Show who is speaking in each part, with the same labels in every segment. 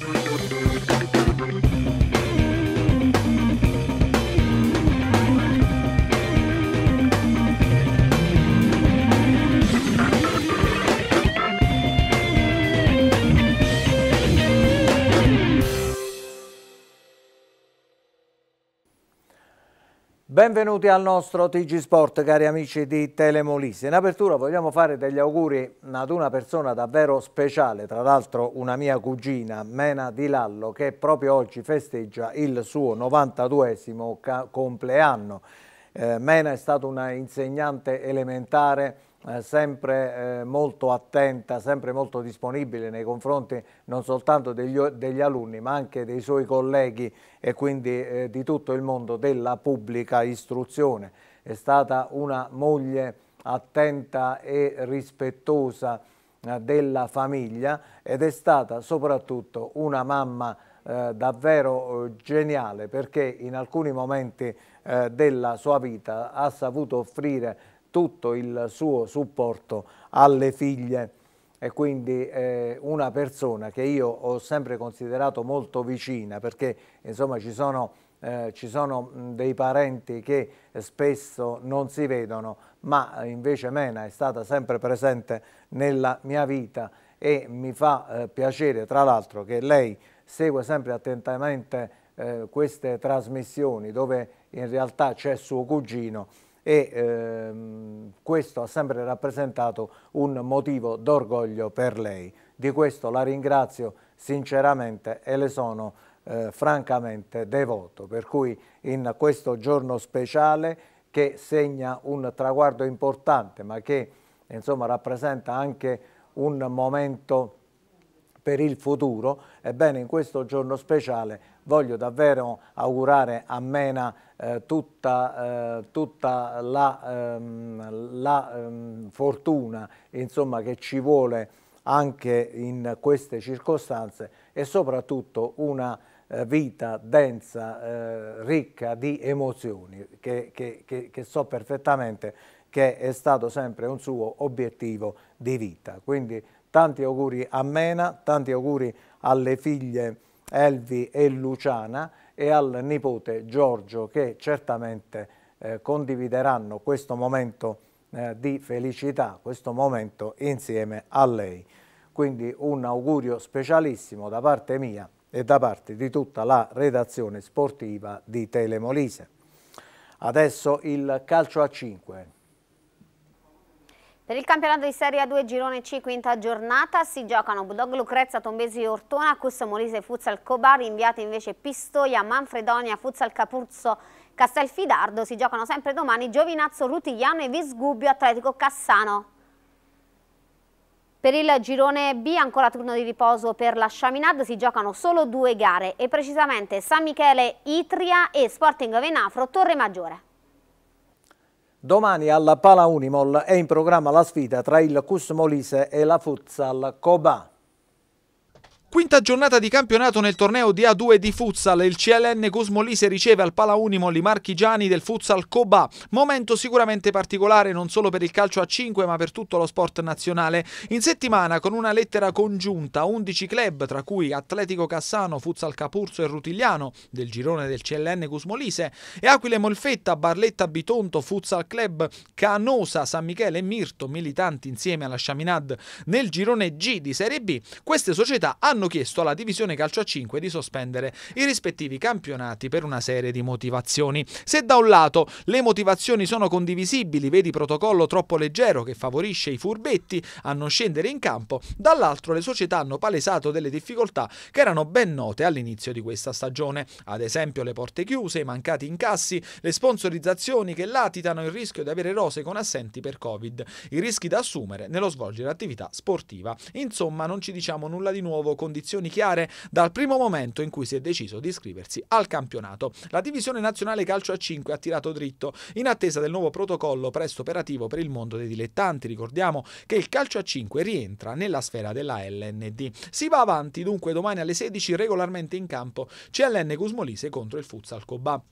Speaker 1: Thank you. Benvenuti al nostro TG Sport, cari amici di Telemolisi. In apertura vogliamo fare degli auguri ad una persona davvero speciale, tra l'altro una mia cugina, Mena Di Lallo, che proprio oggi festeggia il suo 92esimo compleanno. Eh, Mena è stata una insegnante elementare sempre eh, molto attenta, sempre molto disponibile nei confronti non soltanto degli, degli alunni ma anche dei suoi colleghi e quindi eh, di tutto il mondo della pubblica istruzione. È stata una moglie attenta e rispettosa eh, della famiglia ed è stata soprattutto una mamma eh, davvero eh, geniale perché in alcuni momenti della sua vita ha saputo offrire tutto il suo supporto alle figlie. E quindi eh, una persona che io ho sempre considerato molto vicina perché insomma ci sono, eh, ci sono dei parenti che spesso non si vedono ma invece Mena è stata sempre presente nella mia vita e mi fa eh, piacere tra l'altro che lei segue sempre attentamente eh, queste trasmissioni dove in realtà c'è suo cugino e ehm, questo ha sempre rappresentato un motivo d'orgoglio per lei. Di questo la ringrazio sinceramente e le sono eh, francamente devoto, per cui in questo giorno speciale che segna un traguardo importante ma che insomma, rappresenta anche un momento per il futuro, ebbene in questo giorno speciale voglio davvero augurare a Mena eh, tutta, eh, tutta, la, ehm, la ehm, fortuna insomma, che ci vuole anche in queste circostanze e soprattutto una eh, vita densa, eh, ricca di emozioni che, che, che, che so perfettamente che è stato sempre un suo obiettivo di vita. Quindi tanti auguri a Mena, tanti auguri alle figlie Elvi e Luciana e al nipote Giorgio che certamente eh, condivideranno questo momento eh, di felicità, questo momento insieme a lei. Quindi un augurio specialissimo da parte mia e da parte di tutta la redazione sportiva di Telemolise. Adesso il calcio a 5.
Speaker 2: Per il campionato di Serie A2 Girone C quinta giornata si giocano Budog Lucrezia, Tombesi Ortona, Cus Molise Futsal Cobar, inviati invece Pistoia, Manfredonia, Futsal Capuzzo, Castelfidardo. Si giocano sempre domani Giovinazzo, Rutigliano e Visgubbio Atletico Cassano. Per il girone B ancora turno di riposo per la Chaminade, si giocano solo due gare e precisamente San Michele Itria e Sporting Venafro Torre Maggiore.
Speaker 1: Domani alla Pala Unimol è in programma la sfida tra il Cus Molise e la Futsal Coba.
Speaker 3: Quinta giornata di campionato nel torneo di A2 di futsal. Il CLN Cosmolise riceve al Pala Unimol i marchigiani del futsal Coba. Momento sicuramente particolare non solo per il calcio a 5 ma per tutto lo sport nazionale. In settimana con una lettera congiunta 11 club tra cui Atletico Cassano, Futsal Capurzo e Rutigliano del girone del CLN Cosmolise e Aquile Molfetta, Barletta Bitonto, Futsal Club Canosa, San Michele e Mirto militanti insieme alla Chaminade nel girone G di Serie B. Queste società hanno hanno chiesto alla divisione calcio a 5 di sospendere i rispettivi campionati per una serie di motivazioni. Se da un lato le motivazioni sono condivisibili, vedi protocollo troppo leggero che favorisce i furbetti a non scendere in campo, dall'altro le società hanno palesato delle difficoltà che erano ben note all'inizio di questa stagione, ad esempio le porte chiuse, i mancati incassi, le sponsorizzazioni che latitano il rischio di avere rose con assenti per Covid, i rischi da assumere nello svolgere attività sportiva. Insomma, non ci diciamo nulla di nuovo con condizioni chiare dal primo momento in cui si è deciso di iscriversi al campionato. La divisione nazionale calcio a 5 ha tirato dritto in attesa del nuovo protocollo presto operativo per il mondo dei dilettanti. Ricordiamo che il calcio a 5 rientra nella sfera della LND. Si va avanti dunque domani alle 16 regolarmente in campo CLN Cusmolise contro il Futsal Cobà.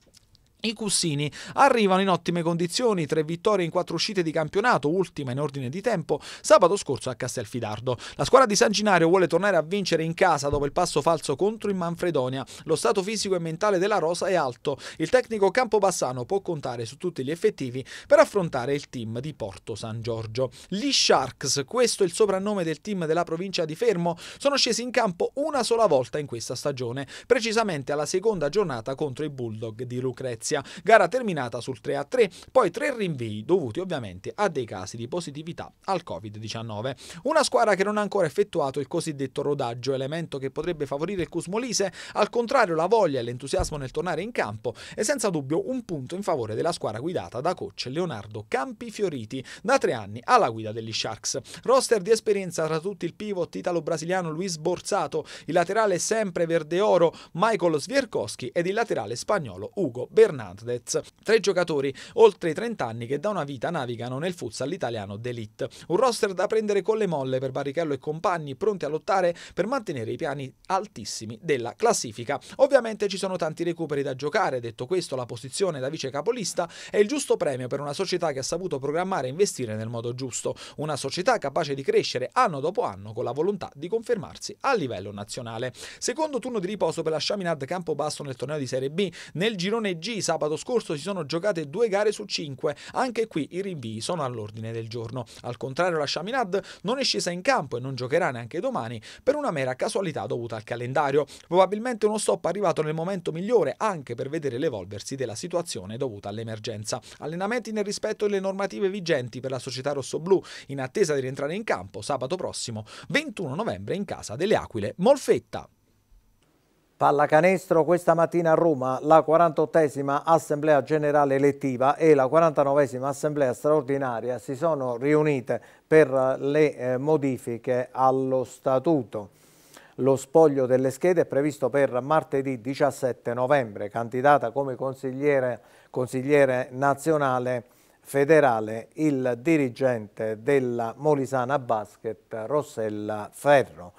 Speaker 3: I Cussini arrivano in ottime condizioni, tre vittorie in quattro uscite di campionato, ultima in ordine di tempo, sabato scorso a Castelfidardo. La squadra di San Ginario vuole tornare a vincere in casa dopo il passo falso contro il Manfredonia. Lo stato fisico e mentale della Rosa è alto. Il tecnico Campobassano può contare su tutti gli effettivi per affrontare il team di Porto San Giorgio. Gli Sharks, questo è il soprannome del team della provincia di Fermo, sono scesi in campo una sola volta in questa stagione, precisamente alla seconda giornata contro i Bulldog di Lucrezia. Venezia, gara terminata sul 3-3, poi tre rinvii dovuti ovviamente a dei casi di positività al Covid-19. Una squadra che non ha ancora effettuato il cosiddetto rodaggio, elemento che potrebbe favorire il Cusmolise, al contrario la voglia e l'entusiasmo nel tornare in campo è senza dubbio un punto in favore della squadra guidata da coach Leonardo Campi Fioriti, da tre anni alla guida degli Sharks. Roster di esperienza tra tutti il pivot italo-brasiliano Luis Borsato, il laterale sempre verde-oro Michael Svierkowski ed il laterale spagnolo Ugo Bernardo Fernandez. Tre giocatori oltre i 30 anni che da una vita navigano nel futsal italiano d'elite. Un roster da prendere con le molle per Barrichello e compagni pronti a lottare per mantenere i piani altissimi della classifica. Ovviamente ci sono tanti recuperi da giocare, detto questo la posizione da vice capolista è il giusto premio per una società che ha saputo programmare e investire nel modo giusto, una società capace di crescere anno dopo anno con la volontà di confermarsi a livello nazionale. Secondo turno di riposo per la Chaminade Campobasso nel torneo di Serie B, nel girone G sabato scorso si sono giocate due gare su cinque. Anche qui i rinvii sono all'ordine del giorno. Al contrario, la Chaminade non è scesa in campo e non giocherà neanche domani per una mera casualità dovuta al calendario. Probabilmente uno stop arrivato nel momento migliore anche per vedere l'evolversi della situazione dovuta all'emergenza. Allenamenti nel rispetto delle normative vigenti per la società rossoblù in attesa di rientrare in campo sabato prossimo 21 novembre in casa delle Aquile Molfetta.
Speaker 1: Pallacanestro questa mattina a Roma la 48esima assemblea generale elettiva e la 49esima assemblea straordinaria si sono riunite per le eh, modifiche allo statuto. Lo spoglio delle schede è previsto per martedì 17 novembre, candidata come consigliere, consigliere nazionale federale il dirigente della Molisana Basket Rossella Ferro.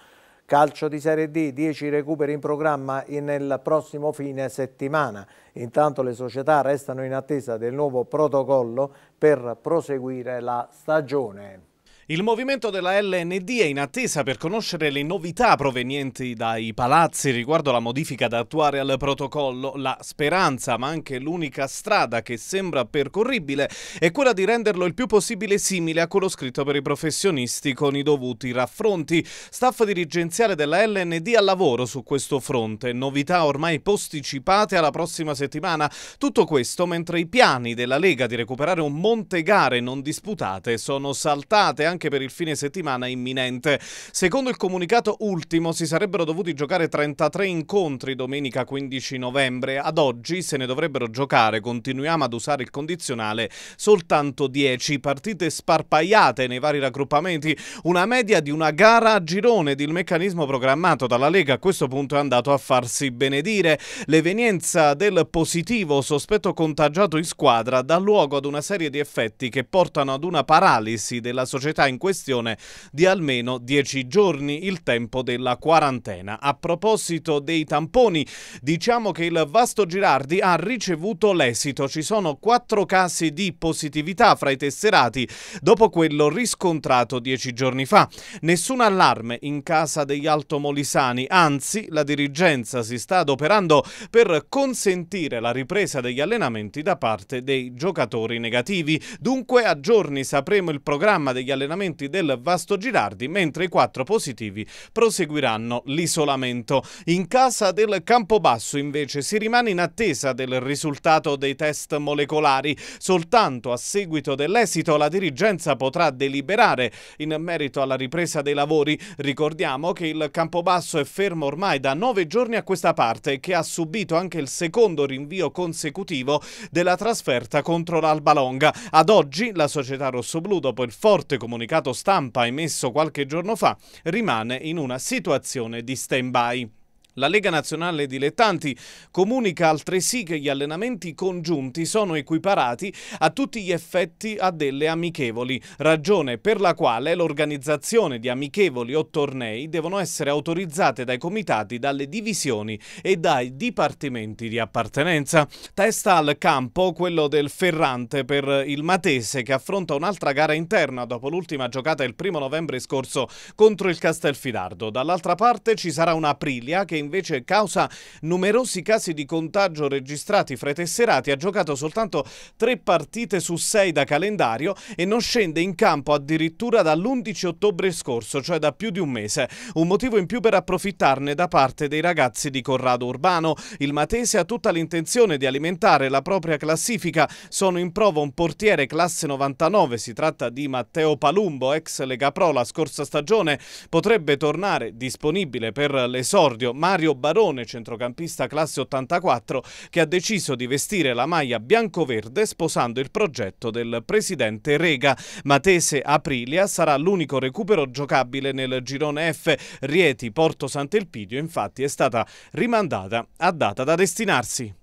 Speaker 1: Calcio di Serie D, 10 recuperi in programma nel prossimo fine settimana. Intanto le società restano in attesa del nuovo protocollo per proseguire la stagione.
Speaker 4: Il movimento della LND è in attesa per conoscere le novità provenienti dai palazzi riguardo la modifica da attuare al protocollo. La speranza, ma anche l'unica strada che sembra percorribile, è quella di renderlo il più possibile simile a quello scritto per i professionisti con i dovuti raffronti. Staff dirigenziale della LND al lavoro su questo fronte. Novità ormai posticipate alla prossima settimana. Tutto questo mentre i piani della Lega di recuperare un monte gare non disputate sono saltate anche anche per il fine settimana imminente. Secondo il comunicato ultimo si sarebbero dovuti giocare 33 incontri domenica 15 novembre. Ad oggi se ne dovrebbero giocare, continuiamo ad usare il condizionale, soltanto 10 partite sparpagliate nei vari raggruppamenti, una media di una gara a girone ed il meccanismo programmato dalla Lega a questo punto è andato a farsi benedire. L'evenienza del positivo sospetto contagiato in squadra dà luogo ad una serie di effetti che portano ad una paralisi della società in questione di almeno 10 giorni, il tempo della quarantena. A proposito dei tamponi, diciamo che il Vasto Girardi ha ricevuto l'esito. Ci sono quattro casi di positività fra i tesserati dopo quello riscontrato dieci giorni fa. Nessun allarme in casa degli altomolisani, anzi la dirigenza si sta adoperando per consentire la ripresa degli allenamenti da parte dei giocatori negativi. Dunque a giorni sapremo il programma degli allenamenti allenamenti del Vasto Girardi, mentre i quattro positivi proseguiranno l'isolamento. In casa del Campobasso invece si rimane in attesa del risultato dei test molecolari. Soltanto a seguito dell'esito la dirigenza potrà deliberare in merito alla ripresa dei lavori. Ricordiamo che il Campobasso è fermo ormai da nove giorni a questa parte e che ha subito anche il secondo rinvio consecutivo della trasferta contro l'Alba Longa. Ad oggi la società rossoblù, dopo il forte comunicato comunicato stampa emesso qualche giorno fa, rimane in una situazione di stand-by. La Lega Nazionale Dilettanti comunica altresì che gli allenamenti congiunti sono equiparati a tutti gli effetti a delle amichevoli, ragione per la quale l'organizzazione di amichevoli o tornei devono essere autorizzate dai comitati, dalle divisioni e dai dipartimenti di appartenenza. Testa al campo quello del Ferrante per il Matese che affronta un'altra gara interna dopo l'ultima giocata il primo novembre scorso contro il Castelfidardo. Dall'altra parte ci sarà una Aprilia che invece causa numerosi casi di contagio registrati fra i tesserati ha giocato soltanto tre partite su sei da calendario e non scende in campo addirittura dall'11 ottobre scorso, cioè da più di un mese. Un motivo in più per approfittarne da parte dei ragazzi di Corrado Urbano. Il Matese ha tutta l'intenzione di alimentare la propria classifica. Sono in prova un portiere classe 99, si tratta di Matteo Palumbo, ex Lega Pro la scorsa stagione. Potrebbe tornare disponibile per l'esordio Mario Barone, centrocampista classe 84, che ha deciso di vestire la maglia bianco-verde sposando il progetto del presidente Rega. Matese Aprilia sarà l'unico recupero giocabile nel girone F. Rieti Porto Sant'Elpidio infatti è stata rimandata a data da destinarsi.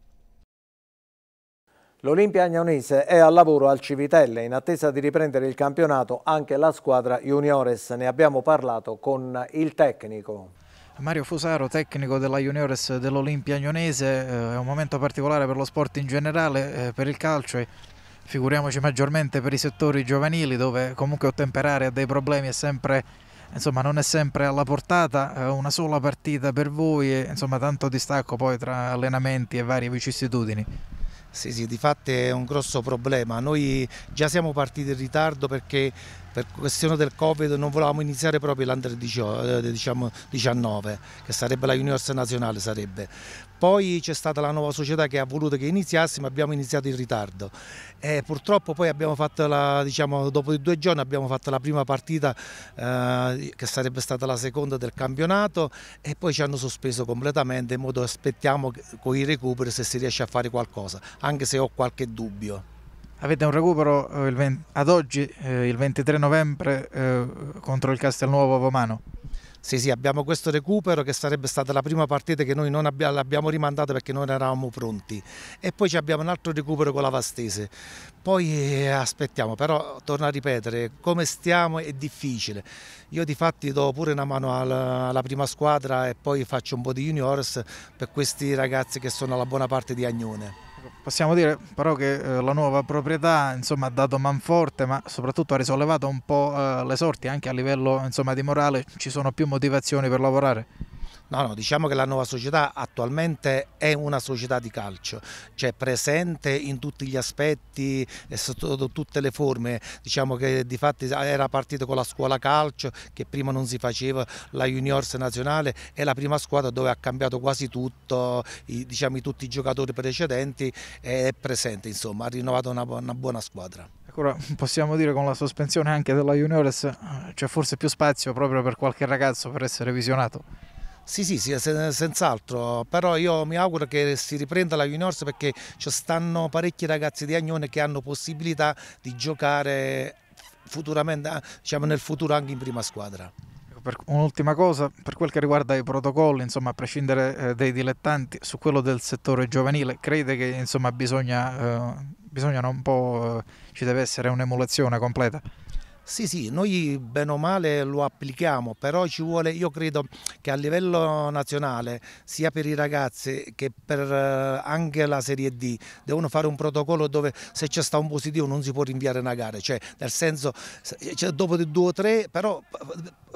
Speaker 1: L'Olimpia Agnonese è al lavoro al Civitelle, in attesa di riprendere il campionato anche la squadra Juniores. Ne abbiamo parlato con il tecnico.
Speaker 5: Mario Fusaro, tecnico della Juniores dell'Olimpia Agnonese, eh, è un momento particolare per lo sport in generale, eh, per il calcio e figuriamoci maggiormente per i settori giovanili dove comunque ottemperare a dei problemi è sempre insomma non è sempre alla portata, eh, una sola partita per voi e insomma tanto distacco poi tra allenamenti e varie vicissitudini.
Speaker 6: Sì, sì, di fatto è un grosso problema. Noi già siamo partiti in ritardo perché per questione del Covid non volevamo iniziare proprio l'Under 19, eh, diciamo, che sarebbe la Juniors nazionale. Sarebbe. Poi c'è stata la nuova società che ha voluto che iniziassimo, abbiamo iniziato in ritardo. E purtroppo poi abbiamo fatto la, diciamo, dopo due giorni abbiamo fatto la prima partita eh, che sarebbe stata la seconda del campionato e poi ci hanno sospeso completamente in modo aspettiamo con i recuperi se si riesce a fare qualcosa, anche se ho qualche dubbio.
Speaker 5: Avete un recupero eh, 20, ad oggi, eh, il 23 novembre, eh, contro il Castelnuovo Vomano?
Speaker 6: Sì, sì, abbiamo questo recupero che sarebbe stata la prima partita che noi non abbiamo, l'abbiamo rimandata perché non eravamo pronti e poi abbiamo un altro recupero con la Vastese. Poi eh, aspettiamo, però torno a ripetere, come stiamo è difficile. Io di fatti do pure una mano alla, alla prima squadra e poi faccio un po' di juniors per questi ragazzi che sono alla buona parte di Agnone.
Speaker 5: Possiamo dire però che eh, la nuova proprietà insomma, ha dato manforte ma soprattutto ha risollevato un po' eh, le sorti anche a livello insomma, di morale, ci sono più motivazioni per lavorare?
Speaker 6: No, no, diciamo che la nuova società attualmente è una società di calcio, cioè presente in tutti gli aspetti e sotto tutte le forme, diciamo che di fatti era partito con la scuola calcio che prima non si faceva, la juniors nazionale è la prima squadra dove ha cambiato quasi tutto, i, diciamo tutti i giocatori precedenti è presente, insomma, ha rinnovato una, una buona squadra.
Speaker 5: Ora possiamo dire con la sospensione anche della juniores c'è forse più spazio proprio per qualche ragazzo per essere visionato.
Speaker 6: Sì, sì, sì, senz'altro, però io mi auguro che si riprenda la juniors perché ci stanno parecchi ragazzi di Agnone che hanno possibilità di giocare futuramente, diciamo nel futuro anche in prima squadra.
Speaker 5: Ecco, un'ultima cosa, per quel che riguarda i protocolli, insomma, a prescindere eh, dai dilettanti, su quello del settore giovanile, crede che insomma, bisogna, eh, bisogna un po', eh, ci deve essere un'emulazione completa?
Speaker 6: Sì, sì, noi bene o male lo applichiamo, però ci vuole, io credo che a livello nazionale, sia per i ragazzi che per eh, anche la Serie D, devono fare un protocollo dove se c'è sta un positivo non si può rinviare una gara, cioè nel senso cioè, dopo due o tre, però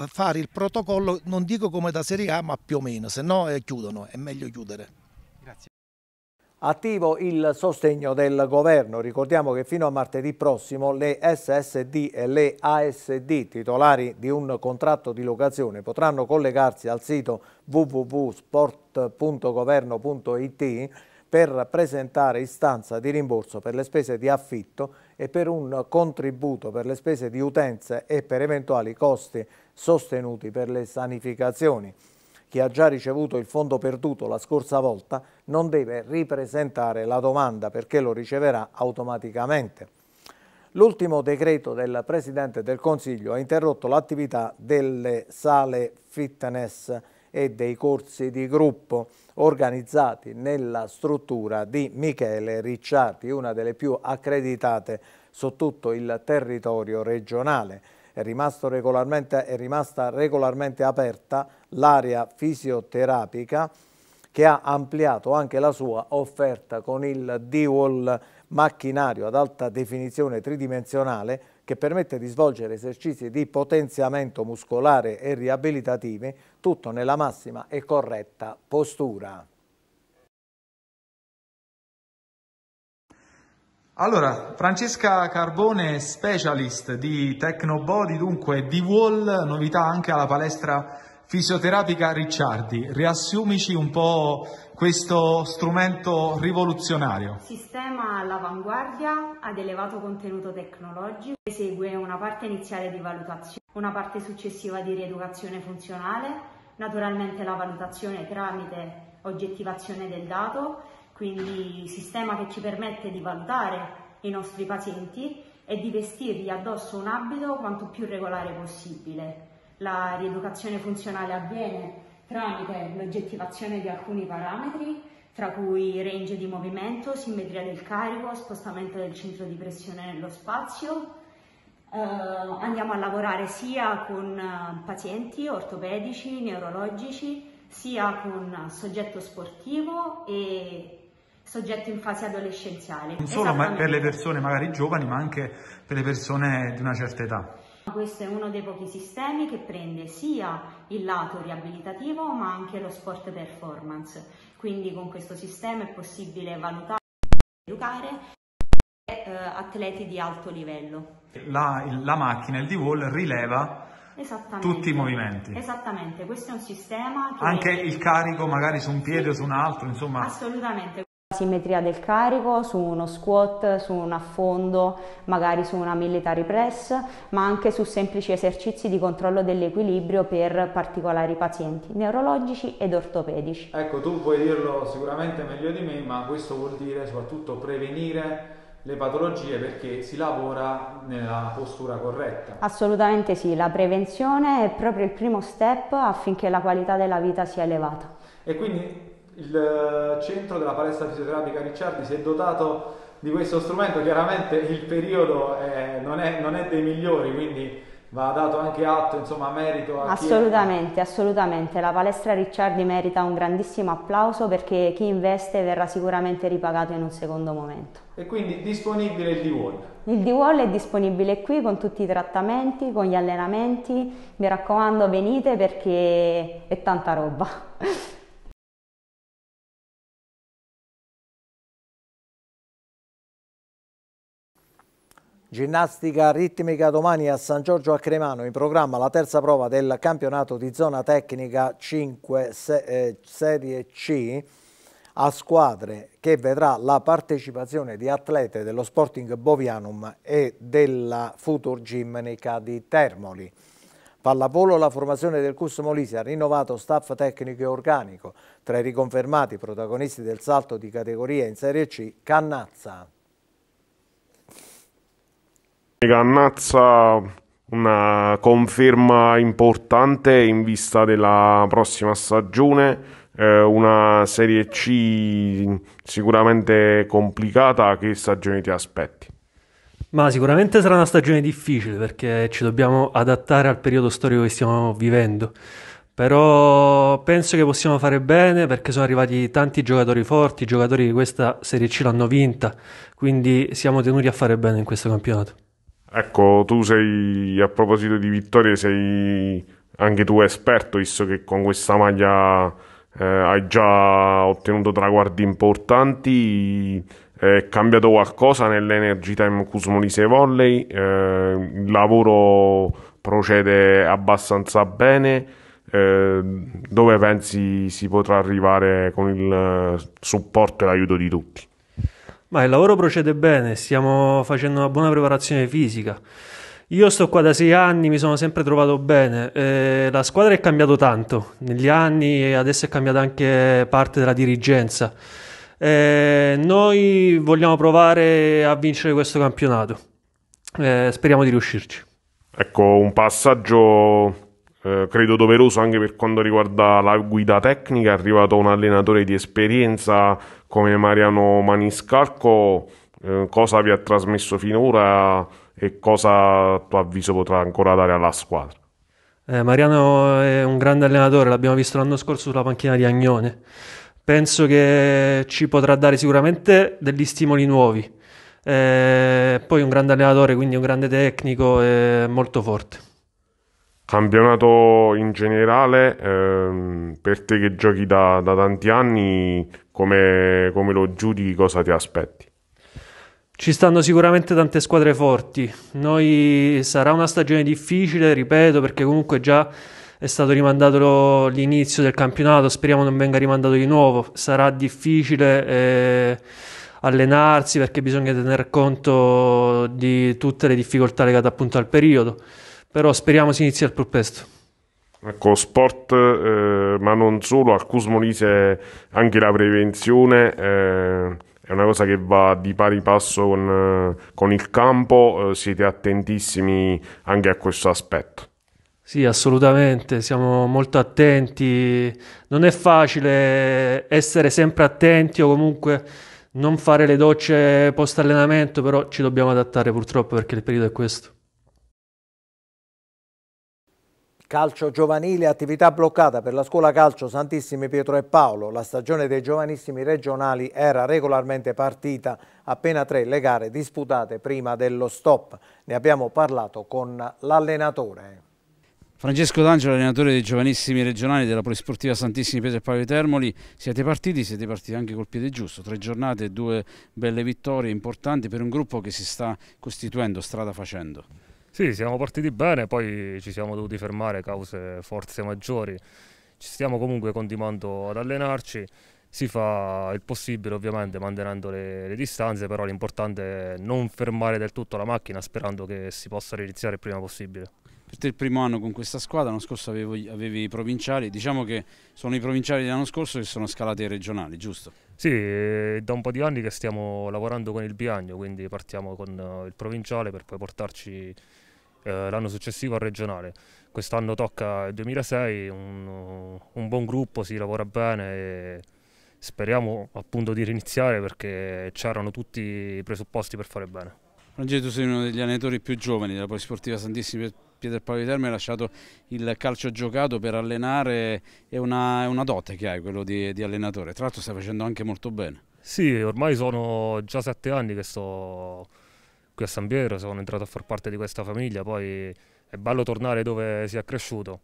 Speaker 6: fare il protocollo non dico come da Serie A, ma più o meno, se no eh, chiudono, è meglio chiudere.
Speaker 1: Attivo il sostegno del governo. Ricordiamo che fino a martedì prossimo le SSD e le ASD titolari di un contratto di locazione potranno collegarsi al sito www.sport.governo.it per presentare istanza di rimborso per le spese di affitto e per un contributo per le spese di utenze e per eventuali costi sostenuti per le sanificazioni chi ha già ricevuto il fondo perduto la scorsa volta non deve ripresentare la domanda perché lo riceverà automaticamente. L'ultimo decreto del Presidente del Consiglio ha interrotto l'attività delle sale fitness e dei corsi di gruppo organizzati nella struttura di Michele Ricciardi, una delle più accreditate su tutto il territorio regionale. È, è rimasta regolarmente aperta l'area fisioterapica che ha ampliato anche la sua offerta con il D-Wall macchinario ad alta definizione tridimensionale che permette di svolgere esercizi di potenziamento muscolare e riabilitativi, tutto nella massima e corretta postura.
Speaker 7: Allora, Francesca Carbone, specialist di Tecnobody, dunque di Wall, novità anche alla palestra fisioterapica Ricciardi. Riassumici un po' questo strumento rivoluzionario.
Speaker 8: Sistema all'avanguardia ad elevato contenuto tecnologico, esegue una parte iniziale di valutazione, una parte successiva di rieducazione funzionale, naturalmente la valutazione tramite oggettivazione del dato, quindi sistema che ci permette di valutare i nostri pazienti e di vestirgli addosso un abito quanto più regolare possibile. La rieducazione funzionale avviene tramite l'oggettivazione di alcuni parametri, tra cui range di movimento, simmetria del carico, spostamento del centro di pressione nello spazio. Eh, andiamo a lavorare sia con eh, pazienti ortopedici, neurologici, sia con soggetto sportivo e soggetto in fase adolescenziale.
Speaker 7: Non solo per le persone magari giovani, ma anche per le persone di una certa età.
Speaker 8: Questo è uno dei pochi sistemi che prende sia il lato riabilitativo ma anche lo sport performance. Quindi con questo sistema è possibile valutare e educare eh, atleti di alto livello.
Speaker 7: La, la macchina, il D-Wall, rileva tutti i movimenti.
Speaker 8: Esattamente, questo è un sistema che...
Speaker 7: Anche il carico magari su un piede sì, o su un altro, insomma...
Speaker 8: Assolutamente simmetria del carico su uno squat, su un affondo, magari su una military press, ma anche su semplici esercizi di controllo dell'equilibrio per particolari pazienti neurologici ed ortopedici.
Speaker 7: Ecco, tu puoi dirlo sicuramente meglio di me, ma questo vuol dire soprattutto prevenire le patologie perché si lavora nella postura corretta.
Speaker 8: Assolutamente sì, la prevenzione è proprio il primo step affinché la qualità della vita sia elevata.
Speaker 7: E quindi il eh, centro della palestra fisioterapica Ricciardi si è dotato di questo strumento, chiaramente il periodo è, non, è, non, è, dei migliori, quindi va dato anche atto, insomma, merito a
Speaker 8: Assolutamente,
Speaker 7: chi...
Speaker 8: assolutamente. La palestra Ricciardi merita un grandissimo applauso perché chi investe verrà sicuramente ripagato in un secondo momento.
Speaker 7: E quindi disponibile il D-Wall?
Speaker 8: Il D-Wall è disponibile qui con tutti i trattamenti, con gli allenamenti. Mi raccomando, venite perché è tanta roba.
Speaker 1: Ginnastica ritmica domani a San Giorgio a Cremano, in programma la terza prova del campionato di zona tecnica 5 se, eh, Serie C a squadre che vedrà la partecipazione di atlete dello Sporting Bovianum e della Futur Gimnica di Termoli. Pallavolo la formazione del CUS Molise ha rinnovato staff tecnico e organico. Tra i riconfermati protagonisti del salto di categoria in Serie C, Cannazza.
Speaker 9: Cannazza una conferma importante in vista della prossima stagione, eh, una Serie C sicuramente complicata, che stagione ti aspetti?
Speaker 10: Ma sicuramente sarà una stagione difficile perché ci dobbiamo adattare al periodo storico che stiamo vivendo. Però penso che possiamo fare bene perché sono arrivati tanti giocatori forti, giocatori che questa Serie C l'hanno vinta, quindi siamo tenuti a fare bene in questo campionato.
Speaker 9: Ecco, tu sei, a proposito di vittorie, sei anche tu esperto, visto che con questa maglia eh, hai già ottenuto traguardi importanti. È cambiato qualcosa nell'Energy Time Cusmolise Volley? Eh, il lavoro procede abbastanza bene? Eh, dove pensi si potrà arrivare con il supporto e l'aiuto di tutti?
Speaker 10: Ma il lavoro procede bene, stiamo facendo una buona preparazione fisica. Io sto qua da sei anni, mi sono sempre trovato bene. Eh, la squadra è cambiato tanto negli anni e adesso è cambiata anche parte della dirigenza. Eh, noi vogliamo provare a vincere questo campionato. Eh, speriamo di riuscirci.
Speaker 9: Ecco, un passaggio eh, credo doveroso anche per quanto riguarda la guida tecnica, è arrivato un allenatore di esperienza come Mariano Maniscalco, eh, cosa vi ha trasmesso finora e cosa a tuo avviso potrà ancora dare alla squadra?
Speaker 10: Eh, Mariano è un grande allenatore, l'abbiamo visto l'anno scorso sulla panchina di Agnone. Penso che ci potrà dare sicuramente degli stimoli nuovi. Eh, poi un grande allenatore, quindi un grande tecnico e molto forte.
Speaker 9: Campionato in generale, ehm, per te che giochi da, da tanti anni, come, come lo giudichi, cosa ti aspetti?
Speaker 10: Ci stanno sicuramente tante squadre forti. Noi sarà una stagione difficile, ripeto, perché comunque già è stato rimandato l'inizio del campionato, speriamo non venga rimandato di nuovo. Sarà difficile eh, allenarsi perché bisogna tener conto di tutte le difficoltà legate appunto al periodo però speriamo si inizi al più presto.
Speaker 9: Ecco, sport, eh, ma non solo, al Cusmolise anche la prevenzione eh, è una cosa che va di pari passo con, con il campo, eh, siete attentissimi anche a questo aspetto.
Speaker 10: Sì, assolutamente, siamo molto attenti. Non è facile essere sempre attenti o comunque non fare le docce post allenamento, però ci dobbiamo adattare purtroppo perché il periodo è questo.
Speaker 1: Calcio giovanile, attività bloccata per la scuola calcio Santissimi Pietro e Paolo. La stagione dei giovanissimi regionali era regolarmente partita, appena tre le gare disputate prima dello stop. Ne abbiamo parlato con l'allenatore.
Speaker 11: Francesco D'Angelo, allenatore dei giovanissimi regionali della Polisportiva Santissimi Pietro e Paolo Termoli. Siete partiti, siete partiti anche col piede giusto. Tre giornate e due belle vittorie importanti per un gruppo che si sta costituendo, strada facendo.
Speaker 12: Sì, siamo partiti bene, poi ci siamo dovuti fermare cause forze maggiori. Ci stiamo comunque continuando ad allenarci. Si fa il possibile ovviamente mantenendo le, le distanze, però l'importante è non fermare del tutto la macchina sperando che si possa reiniziare il prima possibile.
Speaker 11: Per te il primo anno con questa squadra, l'anno scorso avevi, avevi i provinciali, diciamo che sono i provinciali dell'anno scorso che sono scalati ai regionali, giusto?
Speaker 12: Sì, da un po' di anni che stiamo lavorando con il Biagno, quindi partiamo con eh, il provinciale per poi portarci eh, l'anno successivo al regionale. Quest'anno tocca il 2006, un, un, buon gruppo, si lavora bene e speriamo appunto di riniziare perché c'erano tutti i presupposti per fare bene.
Speaker 11: Francesco, tu sei uno degli allenatori più giovani della Polisportiva Santissimi Pietro Paolo di Terme, hai lasciato il calcio giocato per allenare, è una, è una dote che hai quello di, di allenatore, tra l'altro stai facendo anche molto bene.
Speaker 12: Sì, ormai sono già sette anni che sto qui a San Pietro, sono entrato a far parte di questa famiglia, poi è bello tornare dove si è cresciuto.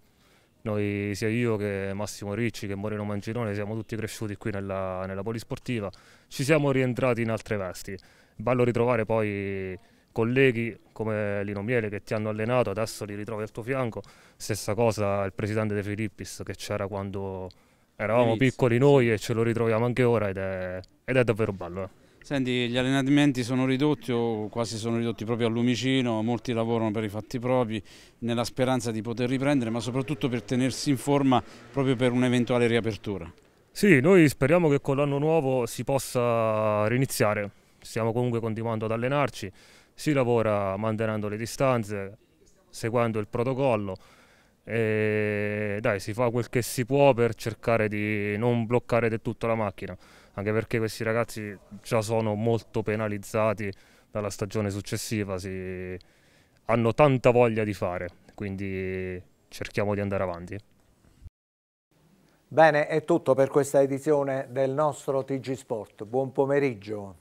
Speaker 12: Noi, sia io che Massimo Ricci, che Moreno Manginone, siamo tutti cresciuti qui nella, nella polisportiva, ci siamo rientrati in altre vesti. È bello ritrovare poi colleghi come Lino Miele che ti hanno allenato, adesso li ritrovi al tuo fianco. Stessa cosa il presidente De Filippis che c'era quando eravamo Inizio. piccoli noi e ce lo ritroviamo anche ora ed è, ed è davvero bello. Eh.
Speaker 11: Senti, gli allenamenti sono ridotti o quasi sono ridotti proprio a Lumicino, molti lavorano per i fatti propri nella speranza di poter riprendere, ma soprattutto per tenersi in forma proprio per un'eventuale riapertura.
Speaker 12: Sì, noi speriamo che con l'anno nuovo si possa riniziare, stiamo comunque continuando ad allenarci, si lavora mantenendo le distanze, seguendo il protocollo e dai, si fa quel che si può per cercare di non bloccare del tutto la macchina anche perché questi ragazzi già sono molto penalizzati dalla stagione successiva, si... hanno tanta voglia di fare, quindi cerchiamo di andare avanti.
Speaker 1: Bene, è tutto per questa edizione del nostro TG Sport. Buon pomeriggio.